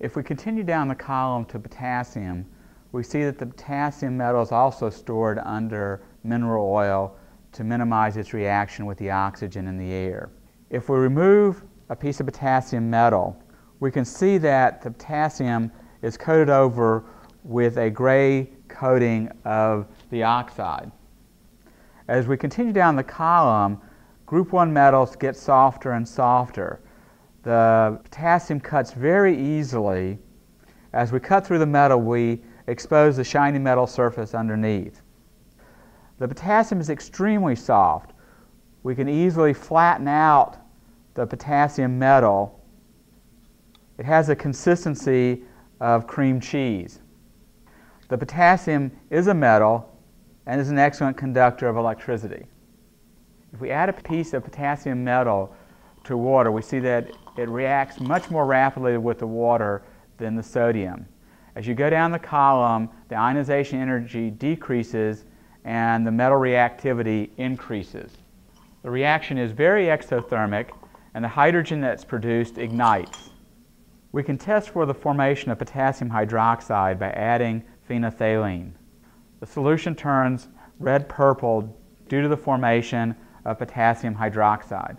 If we continue down the column to potassium, we see that the potassium metal is also stored under mineral oil to minimize its reaction with the oxygen in the air. If we remove a piece of potassium metal, we can see that the potassium is coated over with a gray coating of the oxide. As we continue down the column, group 1 metals get softer and softer. The potassium cuts very easily. As we cut through the metal, we expose the shiny metal surface underneath. The potassium is extremely soft. We can easily flatten out the potassium metal. It has a consistency of cream cheese. The potassium is a metal and is an excellent conductor of electricity. If we add a piece of potassium metal to water, we see that it reacts much more rapidly with the water than the sodium. As you go down the column, the ionization energy decreases and the metal reactivity increases. The reaction is very exothermic and the hydrogen that's produced ignites. We can test for the formation of potassium hydroxide by adding phenolphthalein. The solution turns red-purple due to the formation of potassium hydroxide.